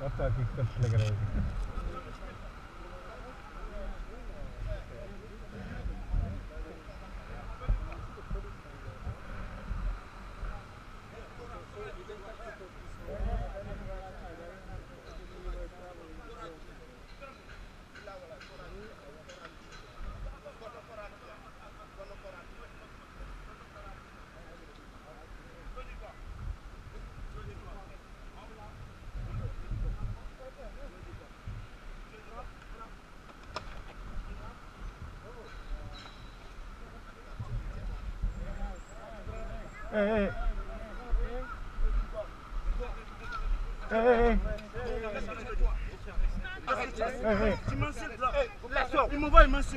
Hatta hakikaten şöyle görebildik. hey, hey. Il là. Il m'envoie. Laisse.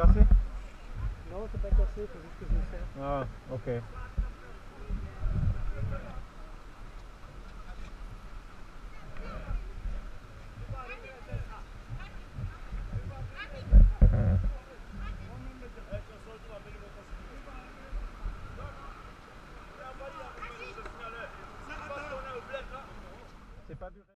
kassi? No, it's a back of sleepers, it's because Ah, ok.